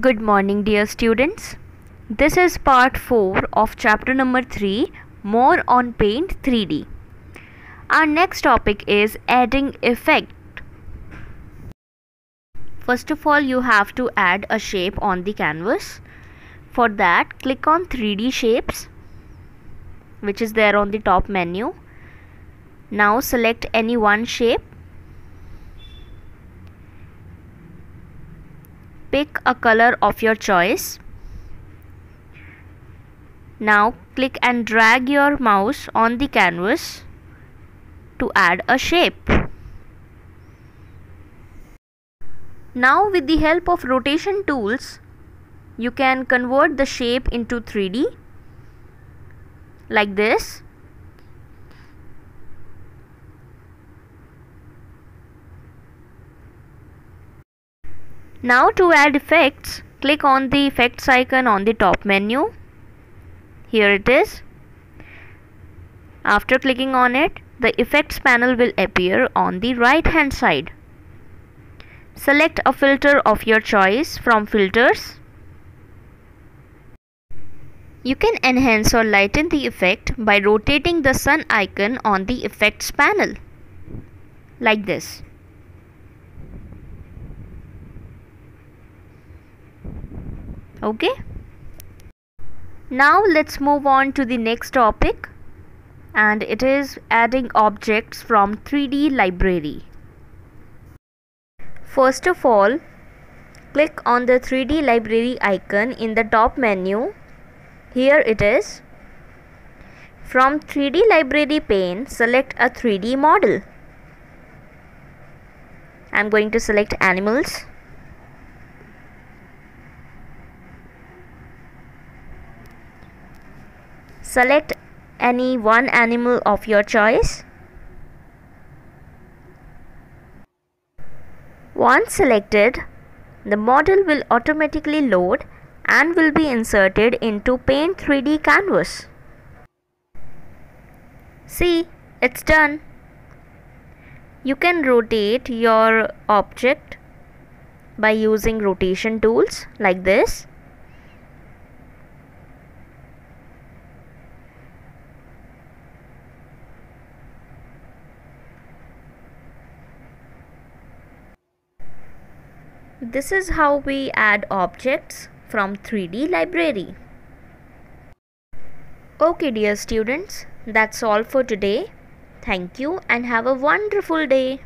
Good morning, dear students. This is part 4 of chapter number 3 More on Paint 3D. Our next topic is adding effect. First of all, you have to add a shape on the canvas. For that, click on 3D shapes, which is there on the top menu. Now select any one shape pick a color of your choice. Now click and drag your mouse on the canvas to add a shape. Now with the help of rotation tools you can convert the shape into 3D like this Now to add effects, click on the effects icon on the top menu. Here it is. After clicking on it, the effects panel will appear on the right hand side. Select a filter of your choice from filters. You can enhance or lighten the effect by rotating the sun icon on the effects panel like this. Okay? Now let's move on to the next topic. And it is adding objects from 3D library. First of all click on the 3D library icon in the top menu. Here it is. From 3D library pane select a 3D model. I'm going to select animals Select any one animal of your choice. Once selected, the model will automatically load and will be inserted into Paint 3D canvas. See, it's done. You can rotate your object by using rotation tools like this This is how we add objects from 3D library. Okay dear students, that's all for today. Thank you and have a wonderful day.